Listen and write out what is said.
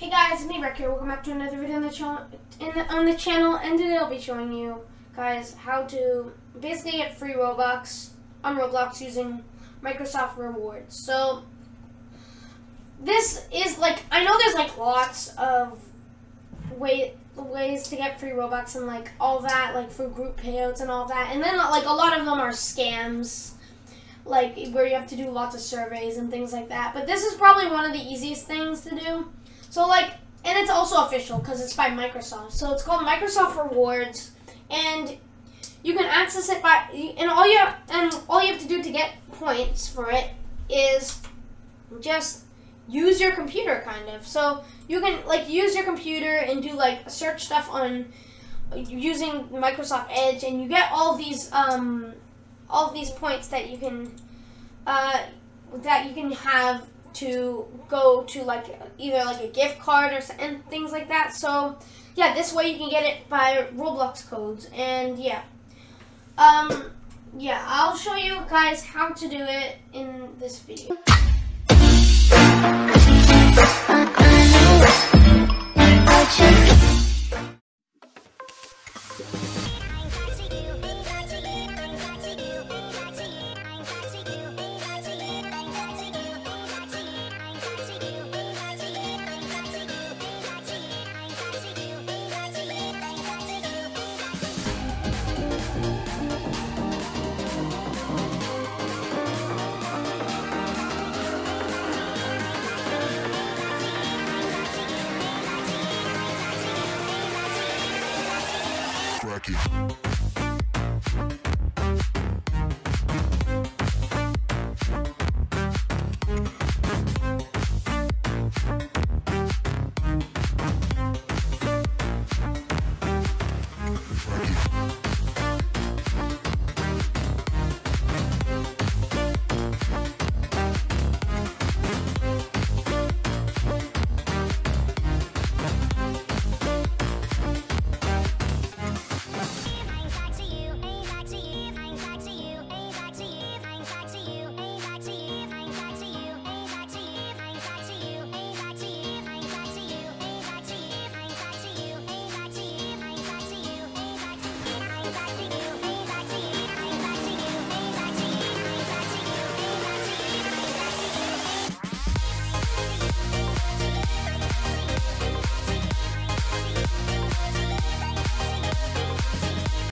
Hey guys, it's me Rick here. Welcome back to another video on the, channel, on the channel, and today I'll be showing you guys how to basically get free Robux on Roblox using Microsoft Rewards. So this is like I know there's like lots of way ways to get free Robux and like all that, like for group payouts and all that, and then like a lot of them are scams like where you have to do lots of surveys and things like that. But this is probably one of the easiest things to do. So like, and it's also official because it's by Microsoft. So it's called Microsoft Rewards, and you can access it by and all you have, and all you have to do to get points for it is just use your computer kind of. So you can like use your computer and do like search stuff on using Microsoft Edge, and you get all these um all these points that you can uh, that you can have to go to like either like a gift card or and things like that. So yeah, this way you can get it by Roblox codes and yeah. Um, yeah, I'll show you guys how to do it in this video. It. Bye.